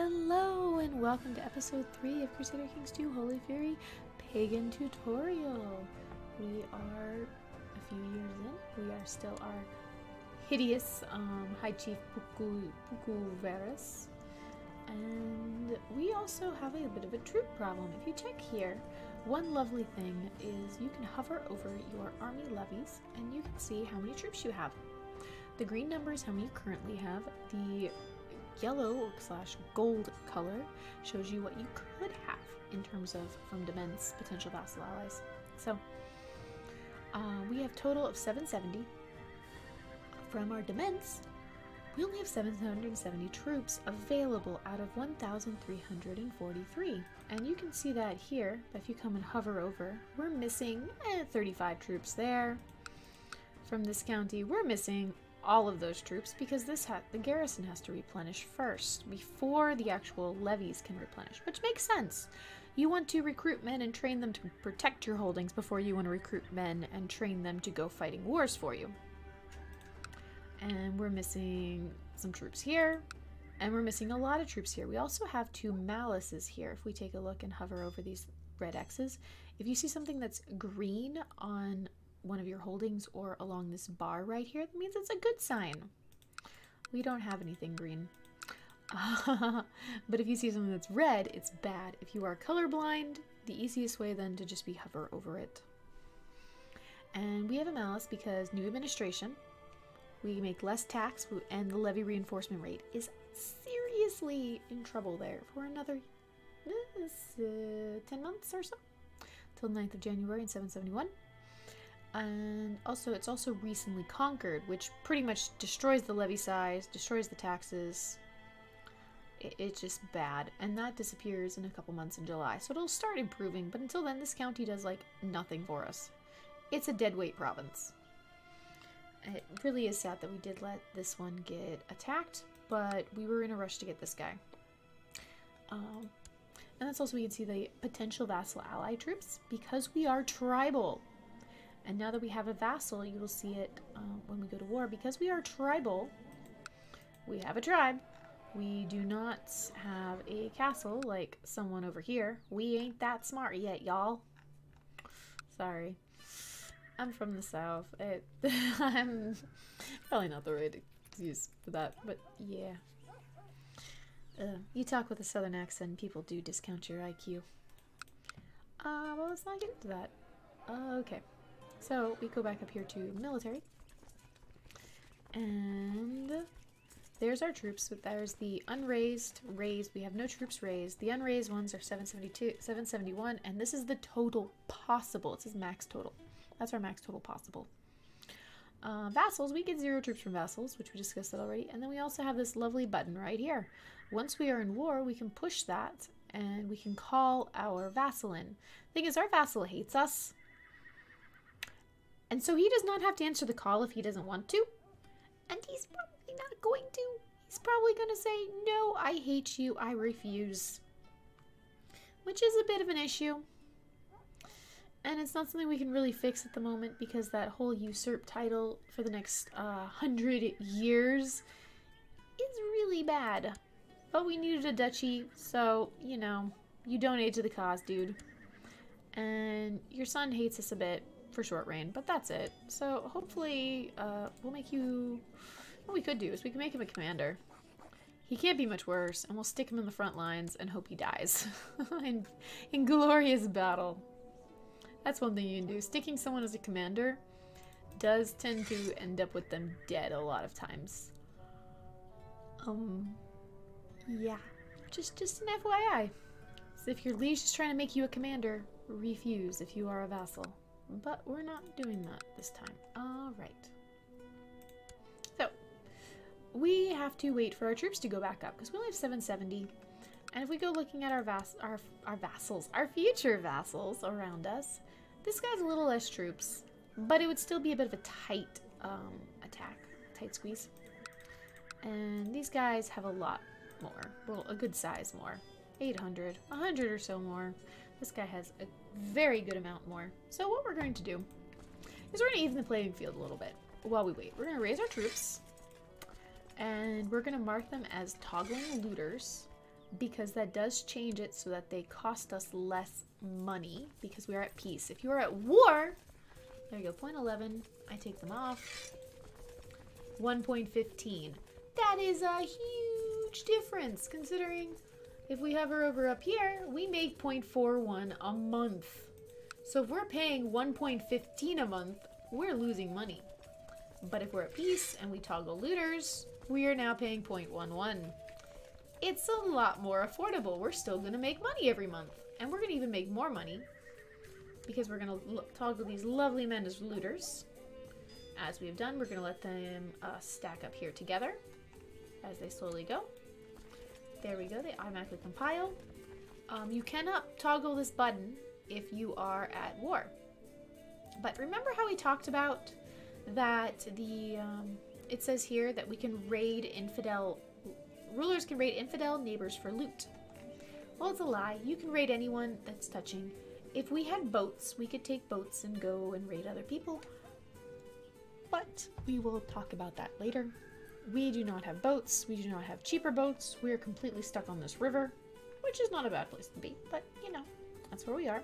Hello and welcome to episode 3 of Crusader Kings 2 Holy Fury Pagan Tutorial. We are a few years in. We are still our hideous um, High Chief Puku, Puku Varus. And we also have a bit of a troop problem. If you check here, one lovely thing is you can hover over your army levies and you can see how many troops you have. The green number is how many you currently have. The yellow slash gold color shows you what you could have in terms of from demesne potential vassal allies. So uh, we have total of 770 from our demesne. We only have 770 troops available out of 1,343. And you can see that here, if you come and hover over, we're missing eh, 35 troops there. From this county, we're missing all of those troops because this ha- the garrison has to replenish first before the actual levies can replenish, which makes sense. You want to recruit men and train them to protect your holdings before you want to recruit men and train them to go fighting wars for you. And we're missing some troops here, and we're missing a lot of troops here. We also have two maluses here. If we take a look and hover over these red X's, if you see something that's green on one of your holdings or along this bar right here, that means it's a good sign. We don't have anything green. but if you see something that's red, it's bad. If you are colorblind, the easiest way then to just be hover over it. And we have a malus because new administration, we make less tax, and the levy reinforcement rate is seriously in trouble there for another uh, 10 months or so, till 9th of January in 771 and also it's also recently conquered which pretty much destroys the levy size destroys the taxes. It, it's just bad. And that disappears in a couple months in july. So it'll start improving but until then this county does like nothing for us. It's a dead weight province. It really is sad that we did let this one get attacked but we were in a rush to get this guy. Um, and that's also we can see the potential vassal ally troops because we are tribal and now that we have a vassal, you will see it uh, when we go to war. Because we are tribal, we have a tribe. We do not have a castle like someone over here. We ain't that smart yet, y'all. Sorry. I'm from the south. I'm probably not the right excuse for that, but yeah. Uh, you talk with a southern accent, people do discount your IQ. Uh, well, let's not get into that. Uh, okay. So we go back up here to military. And there's our troops. There's the unraised, raised. We have no troops raised. The unraised ones are 772, 771, and this is the total possible. It says max total. That's our max total possible. Uh, vassals, we get zero troops from vassals, which we discussed that already. And then we also have this lovely button right here. Once we are in war, we can push that and we can call our vassal in. Thing is, our vassal hates us. And so he does not have to answer the call if he doesn't want to. And he's probably not going to. He's probably going to say, No, I hate you. I refuse. Which is a bit of an issue. And it's not something we can really fix at the moment because that whole usurp title for the next uh, hundred years is really bad. But we needed a duchy, so, you know, you donate to the cause, dude. And your son hates us a bit, for short reign, but that's it. So hopefully uh, we'll make you... What we could do is we can make him a commander. He can't be much worse, and we'll stick him in the front lines and hope he dies in, in glorious battle. That's one thing you can do. Sticking someone as a commander does tend to end up with them dead a lot of times. Um, yeah. Just, just an FYI. So if your liege is trying to make you a commander, refuse if you are a vassal. But we're not doing that this time. Alright. So, we have to wait for our troops to go back up because we only have 770. And if we go looking at our, vas our, our vassals, our future vassals around us, this guy's a little less troops, but it would still be a bit of a tight um, attack, tight squeeze. And these guys have a lot more, well, a good size more. 800, 100 or so more. This guy has a very good amount more. So what we're going to do is we're going to even the playing field a little bit while we wait. We're going to raise our troops and we're going to mark them as toggling looters because that does change it so that they cost us less money because we are at peace. If you are at war, there you go, point 11. I take them off. 1.15. That is a huge difference considering if we hover over up here, we make 0.41 a month. So if we're paying 1.15 a month, we're losing money. But if we're at peace and we toggle looters, we are now paying 0.11. It's a lot more affordable. We're still going to make money every month. And we're going to even make more money because we're going to toggle these lovely men as looters. As we've done, we're going to let them uh, stack up here together as they slowly go. There we go, they automatically compile. Um, you cannot toggle this button if you are at war. But remember how we talked about that the, um, it says here that we can raid infidel, rulers can raid infidel neighbors for loot. Well, it's a lie. You can raid anyone that's touching. If we had boats, we could take boats and go and raid other people. But we will talk about that later. We do not have boats. We do not have cheaper boats. We are completely stuck on this river, which is not a bad place to be, but you know, that's where we are.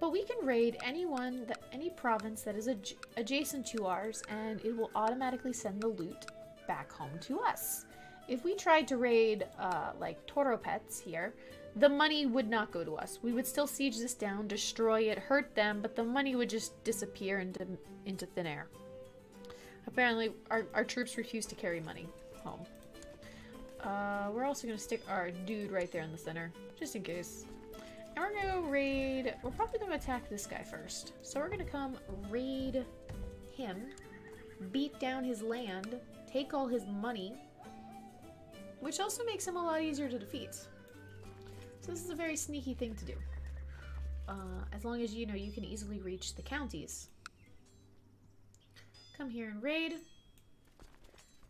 But we can raid anyone, that any province that is ad adjacent to ours, and it will automatically send the loot back home to us. If we tried to raid, uh, like Toropets here, the money would not go to us. We would still siege this down, destroy it, hurt them, but the money would just disappear into, into thin air. Apparently, our, our troops refuse to carry money home. Uh, we're also to stick our dude right there in the center, just in case. And we're to go raid... We're probably to attack this guy first. So we're to come raid him, beat down his land, take all his money, which also makes him a lot easier to defeat. So this is a very sneaky thing to do. Uh, as long as you know you can easily reach the counties. Come here and raid.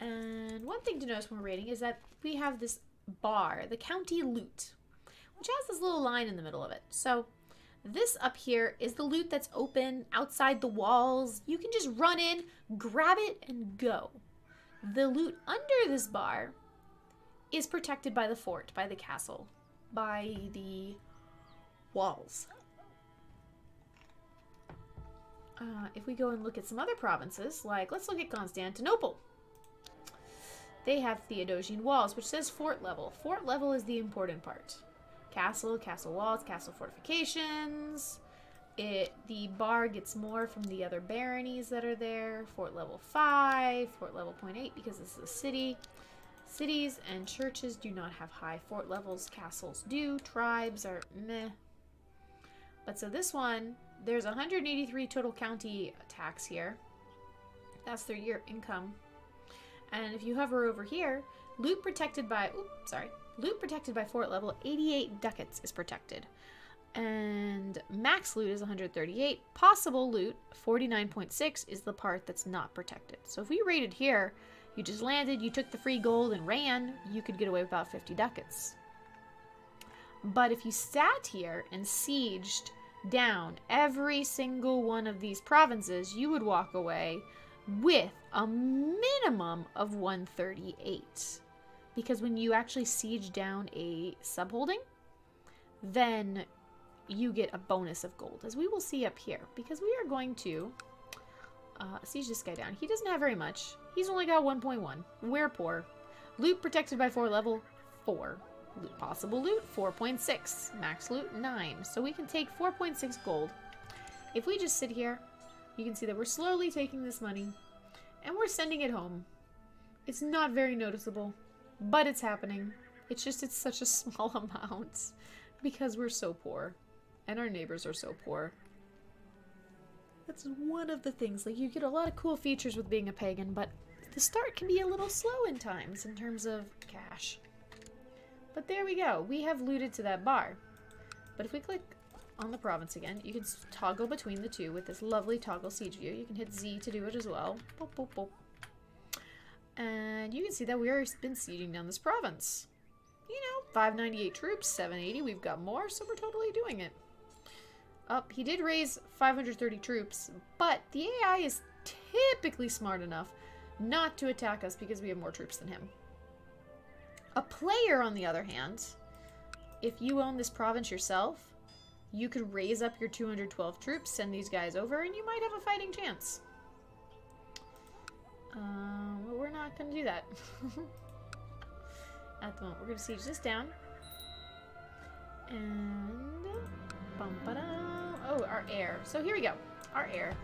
And one thing to notice when we're raiding is that we have this bar, the county loot, which has this little line in the middle of it. So this up here is the loot that's open outside the walls. You can just run in, grab it, and go. The loot under this bar is protected by the fort, by the castle, by the walls. Uh, if we go and look at some other provinces, like let's look at Constantinople. They have Theodosian walls, which says fort level. Fort level is the important part. Castle, castle walls, castle fortifications. It the bar gets more from the other baronies that are there. Fort level 5, fort level 0.8 because this is a city. Cities and churches do not have high fort levels. Castles do. Tribes are meh. But so this one there's 183 total county tax here. That's their year income. And if you hover over here, loot protected by, oops, sorry, loot protected by fort level, 88 ducats is protected. And max loot is 138. Possible loot, 49.6, is the part that's not protected. So if we raided here, you just landed, you took the free gold and ran, you could get away with about 50 ducats. But if you sat here and sieged down every single one of these provinces, you would walk away with a minimum of 138. Because when you actually siege down a subholding, then you get a bonus of gold, as we will see up here. Because we are going to uh, siege this guy down. He doesn't have very much. He's only got 1.1. We're poor. Loot protected by fort level, 4. Possible loot, 4.6. Max loot, 9. So we can take 4.6 gold. If we just sit here, you can see that we're slowly taking this money and we're sending it home. It's not very noticeable, but it's happening. It's just it's such a small amount because we're so poor and our neighbors are so poor. That's one of the things. Like, you get a lot of cool features with being a pagan, but the start can be a little slow in times in terms of cash. But there we go. We have looted to that bar. But if we click on the province again, you can toggle between the two with this lovely toggle siege view. You can hit Z to do it as well. Boop, boop, boop. And you can see that we've been sieging down this province. You know, 598 troops, 780. We've got more, so we're totally doing it. Up, oh, he did raise 530 troops, but the AI is typically smart enough not to attack us because we have more troops than him. A player, on the other hand, if you own this province yourself, you could raise up your 212 troops, send these guys over, and you might have a fighting chance. Um, but we're not going to do that. At the moment, we're going to siege this down. And... Bum, ba oh, our heir. So here we go. Our heir.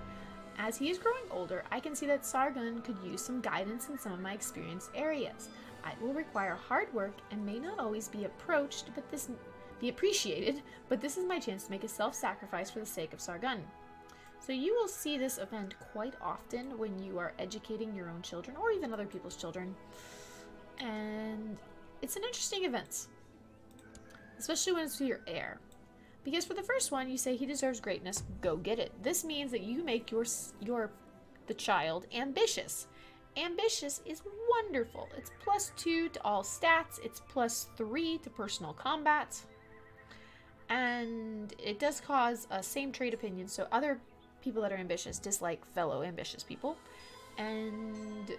As he is growing older, I can see that Sargon could use some guidance in some of my experienced areas. I will require hard work and may not always be approached, but this be appreciated, but this is my chance to make a self-sacrifice for the sake of Sargon. So you will see this event quite often when you are educating your own children or even other people's children. And it's an interesting event, especially when it's to your heir. Because for the first one, you say he deserves greatness, go get it. This means that you make your your the child ambitious. Ambitious is wonderful. It's plus two to all stats. It's plus three to personal combat. And it does cause a same trait opinion. So other people that are ambitious dislike fellow ambitious people. And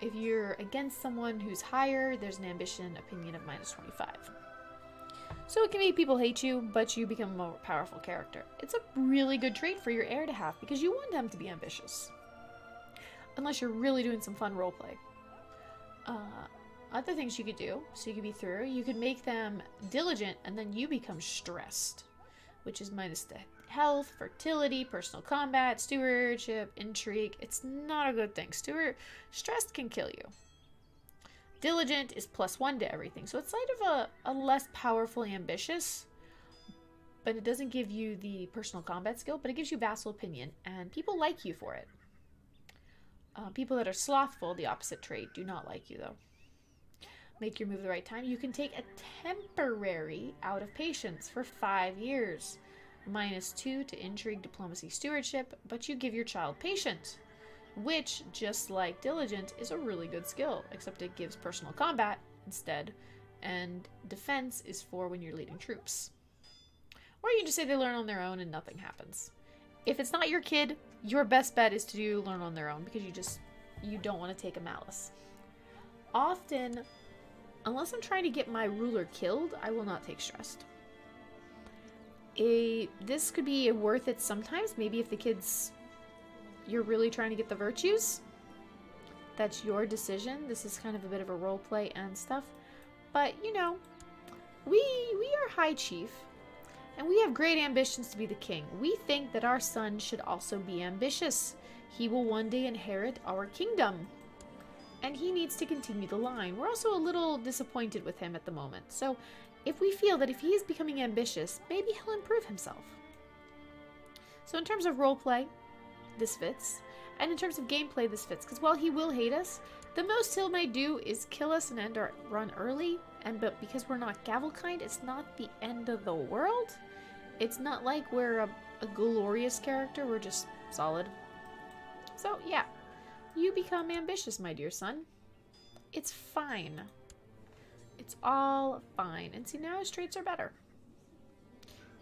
if you're against someone who's higher, there's an ambition opinion of minus 25. So it can make people hate you, but you become a more powerful character. It's a really good trait for your heir to have because you want them to be ambitious. Unless you're really doing some fun roleplay. Uh, other things you could do, so you could be through, you could make them diligent and then you become stressed, which is minus the health, fertility, personal combat, stewardship, intrigue. It's not a good thing. Steward stressed can kill you. Diligent is plus one to everything. So it's sort of a, a less powerful ambitious, but it doesn't give you the personal combat skill, but it gives you vassal opinion, and people like you for it. Uh, people that are slothful, the opposite trait, do not like you though. Make your move the right time. You can take a temporary out of patience for five years. Minus two to intrigue, diplomacy, stewardship, but you give your child patience which, just like Diligent, is a really good skill, except it gives personal combat instead, and defense is for when you're leading troops. Or you just say they learn on their own and nothing happens. If it's not your kid, your best bet is to do learn on their own because you just you don't want to take a malus. Often, unless I'm trying to get my ruler killed, I will not take stressed. A this could be worth it sometimes, maybe if the kid's you're really trying to get the virtues, that's your decision. This is kind of a bit of a role play and stuff. But, you know, we we are high chief and we have great ambitions to be the king. We think that our son should also be ambitious. He will one day inherit our kingdom. And he needs to continue the line. We're also a little disappointed with him at the moment. So, if we feel that if he is becoming ambitious, maybe he'll improve himself. So in terms of role play, this fits. And in terms of gameplay, this fits. Because while he will hate us, the most he'll may do is kill us and end our run early. And but because we're not Gavelkind, it's not the end of the world. It's not like we're a, a glorious character. We're just solid. So yeah, you become ambitious, my dear son. It's fine. It's all fine. And see, now his traits are better.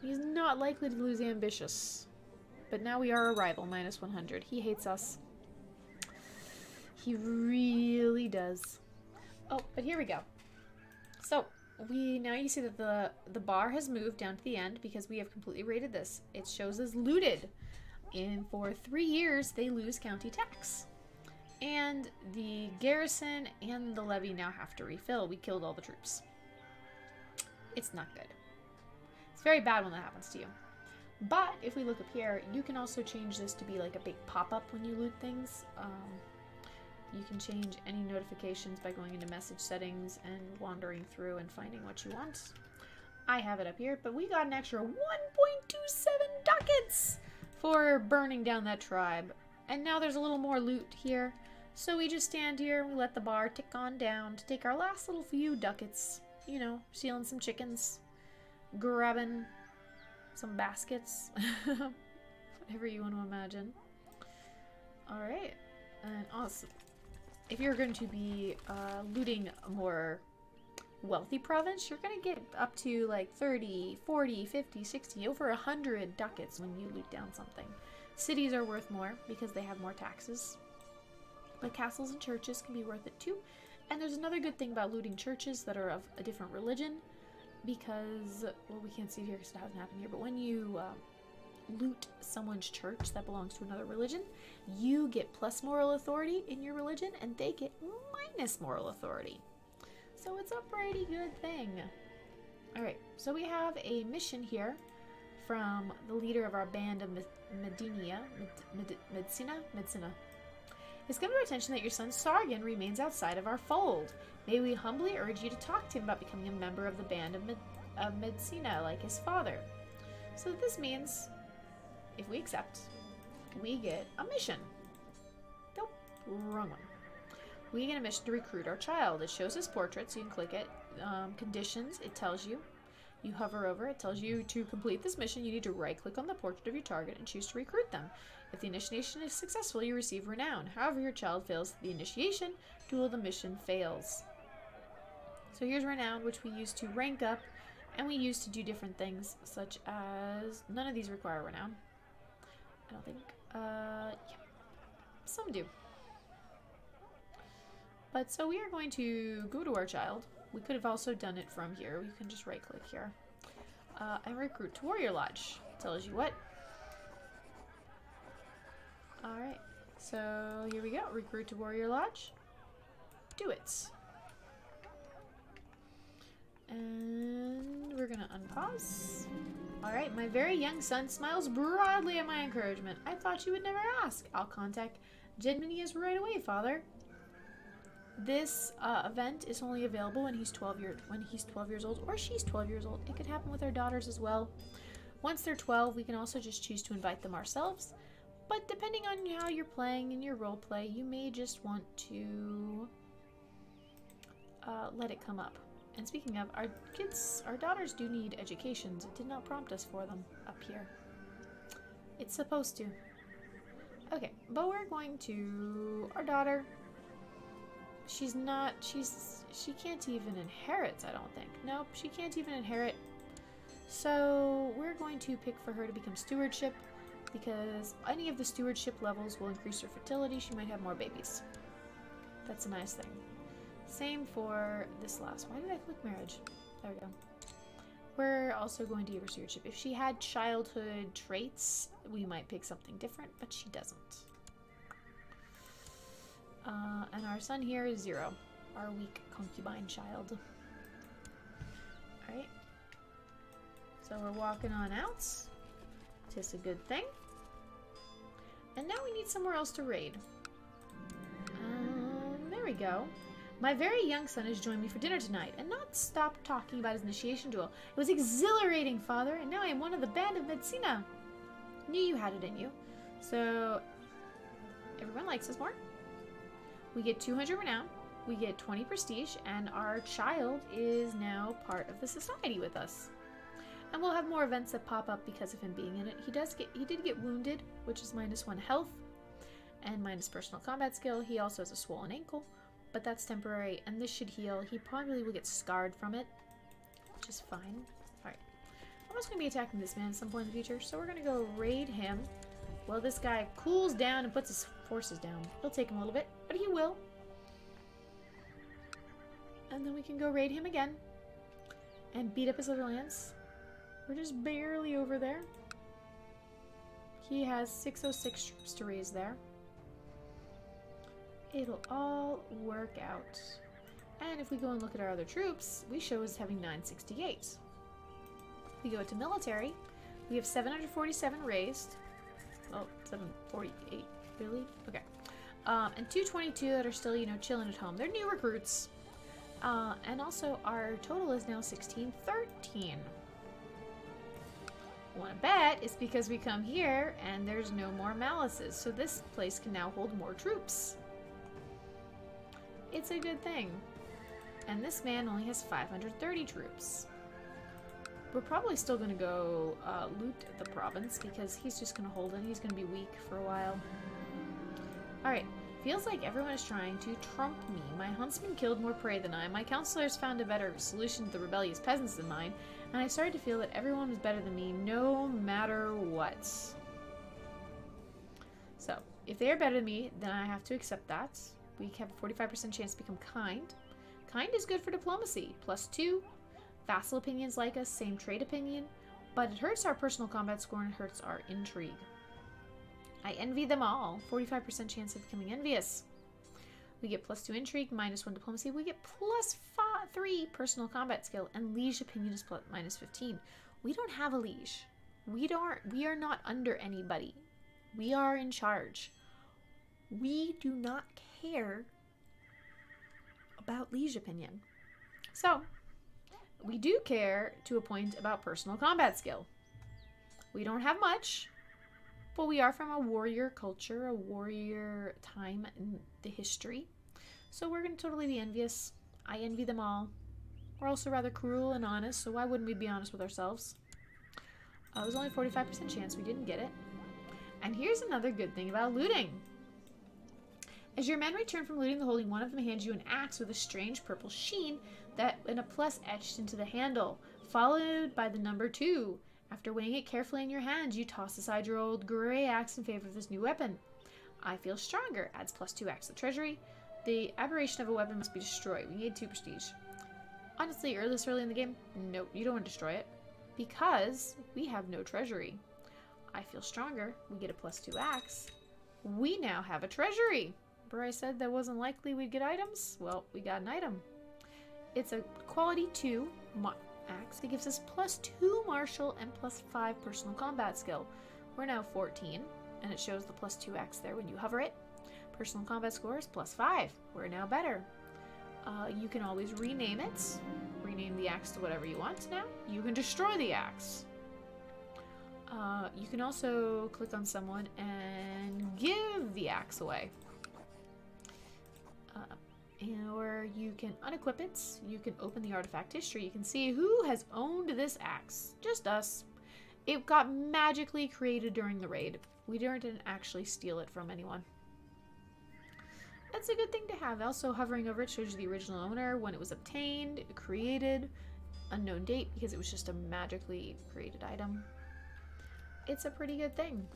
He's not likely to lose ambitious. But now we are a rival, minus 100. He hates us. He really does. Oh, but here we go. So, we now you see that the, the bar has moved down to the end because we have completely rated this. It shows as looted. And for three years, they lose county tax. And the garrison and the levy now have to refill. We killed all the troops. It's not good. It's very bad when that happens to you. But if we look up here, you can also change this to be like a big pop-up when you loot things. Um, you can change any notifications by going into message settings and wandering through and finding what you want. I have it up here, but we got an extra 1.27 ducats for burning down that tribe. And now there's a little more loot here. So we just stand here and we let the bar tick on down to take our last little few ducats. You know, stealing some chickens, grabbing some baskets, whatever you want to imagine. Alright, and awesome. If you're going to be uh, looting a more wealthy province, you're going to get up to like 30, 40, 50, 60, over 100 ducats when you loot down something. Cities are worth more because they have more taxes. But castles and churches can be worth it too. And there's another good thing about looting churches that are of a different religion because, well, we can't see it here because it hasn't happened here, but when you uh, loot someone's church that belongs to another religion, you get plus moral authority in your religion and they get minus moral authority. So it's a pretty good thing. Alright, so we have a mission here from the leader of our band of Medeina, Med Med Medicina? Medicina. It's come to our attention that your son Sargon remains outside of our fold. May we humbly urge you to talk to him about becoming a member of the band of, Med of Medicina like his father. So this means, if we accept, we get a mission. Nope, wrong one. We get a mission to recruit our child. It shows his portrait, so you can click it. Um, conditions, it tells you. You hover over, it tells you to complete this mission, you need to right click on the portrait of your target and choose to recruit them. If the initiation is successful, you receive renown. However, your child fails the initiation, dual the mission fails. So here's renown, which we use to rank up, and we use to do different things, such as none of these require renown. I don't think. Uh, yeah, some do. But so we are going to go to our child. We could have also done it from here. We can just right click here. Uh, and recruit to Warrior Lodge. Tells you what. Alright. So here we go. Recruit to Warrior Lodge. Do it. And we're gonna unpause. Alright, my very young son smiles broadly at my encouragement. I thought you would never ask. I'll contact Jedminius right away, father. This uh, event is only available when he's 12 year when he's 12 years old or she's 12 years old. It could happen with our daughters as well. Once they're 12, we can also just choose to invite them ourselves. But depending on how you're playing in your role play, you may just want to uh, let it come up. And speaking of, our kids, our daughters do need educations. It did not prompt us for them up here. It's supposed to. Okay, but we're going to our daughter she's not she's she can't even inherit i don't think nope she can't even inherit so we're going to pick for her to become stewardship because any of the stewardship levels will increase her fertility she might have more babies that's a nice thing same for this last why did i click marriage there we go we're also going to give her stewardship if she had childhood traits we might pick something different but she doesn't uh, and our son here is zero, our weak concubine child. Alright. So we're walking on out. Tis a good thing. And now we need somewhere else to raid. Um, there we go. My very young son has joined me for dinner tonight and not stopped talking about his initiation duel. It was exhilarating, father, and now I am one of the band of Medicina. Knew you had it in you. So, everyone likes us more. We get 200 renown, we get 20 prestige, and our child is now part of the society with us. And we'll have more events that pop up because of him being in it. He does get he did get wounded, which is minus one health and minus personal combat skill. He also has a swollen ankle, but that's temporary, and this should heal. He probably will get scarred from it, which is fine. Alright. I'm also gonna be attacking this man at some point in the future, so we're gonna go raid him while this guy cools down and puts his forces down. It'll take him a little bit, but he will. And then we can go raid him again. And beat up his little lands. We're just barely over there. He has 606 troops to raise there. It'll all work out. And if we go and look at our other troops, we show as having 968. we go to military, we have 747 raised. Oh, 748. Really? Okay. Um, and 222 that are still, you know, chilling at home. They're new recruits. Uh, and also, our total is now 1613. Want to bet it's because we come here and there's no more maluses, so this place can now hold more troops. It's a good thing. And this man only has 530 troops. We're probably still going to go uh, loot the province because he's just going to hold it. He's going to be weak for a while. Alright, feels like everyone is trying to trump me. My huntsman killed more prey than I, my counselors found a better solution to the rebellious peasants than mine, and I started to feel that everyone was better than me no matter what. So, if they are better than me, then I have to accept that. We have a 45% chance to become kind. Kind is good for diplomacy. Plus two. Vassal opinions like us, same trade opinion. But it hurts our personal combat score and hurts our intrigue. I envy them all. 45% chance of becoming envious. We get plus two intrigue, minus one diplomacy. We get plus five, three personal combat skill, and liege opinion is plus, minus 15. We don't have a liege. We don't. We are not under anybody. We are in charge. We do not care about liege opinion. So, we do care to a point about personal combat skill. We don't have much, but we are from a warrior culture, a warrior time in the history. So we're going to totally be envious. I envy them all. We're also rather cruel and honest, so why wouldn't we be honest with ourselves? Uh, was only 45% chance we didn't get it. And here's another good thing about looting. As your men return from looting the holding, one of them hands you an axe with a strange purple sheen that and a plus etched into the handle, followed by the number two. After weighing it carefully in your hand, you toss aside your old gray axe in favor of this new weapon. I feel stronger, adds plus two axe to the treasury. The aberration of a weapon must be destroyed. We need two prestige. Honestly, early this early in the game, nope, you don't want to destroy it. Because we have no treasury. I feel stronger. We get a plus two axe. We now have a treasury. I said that wasn't likely we'd get items? Well, we got an item. It's a quality 2 axe. It gives us plus 2 martial and plus 5 personal combat skill. We're now 14, and it shows the plus 2 axe there when you hover it. Personal combat score is plus 5. We're now better. Uh, you can always rename it. Rename the axe to whatever you want now. You can destroy the axe. Uh, you can also click on someone and give the axe away. Or you can unequip it. You can open the artifact history. You can see who has owned this axe. Just us. It got magically created during the raid. We didn't actually steal it from anyone. That's a good thing to have. Also, hovering over it shows you the original owner, when it was obtained, created, unknown date, because it was just a magically created item. It's a pretty good thing.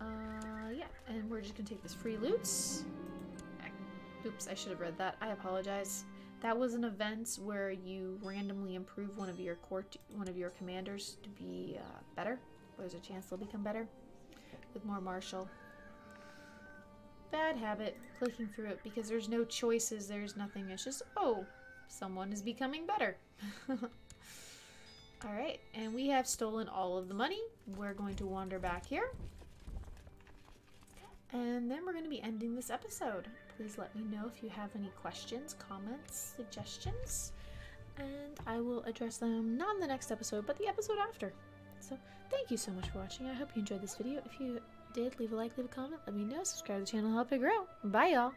Uh, yeah, and we're just gonna take this free loots. Oops, I should have read that. I apologize. That was an event where you randomly improve one of your court, one of your commanders to be uh, better. There's a chance they'll become better with more martial. Bad habit, clicking through it because there's no choices. There's nothing. It's just oh, someone is becoming better. all right, and we have stolen all of the money. We're going to wander back here. And then we're going to be ending this episode. Please let me know if you have any questions, comments, suggestions, and I will address them not in the next episode, but the episode after. So, thank you so much for watching. I hope you enjoyed this video. If you did, leave a like, leave a comment, let me know, subscribe to the channel, help it grow. Bye, y'all!